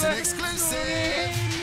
It's an exclusive.